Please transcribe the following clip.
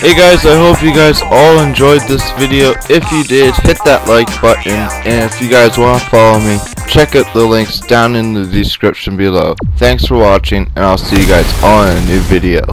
Hey guys, I hope you guys all enjoyed this video. If you did, hit that like button. And if you guys want to follow me, check out the links down in the description below. Thanks for watching, and I'll see you guys on a new video.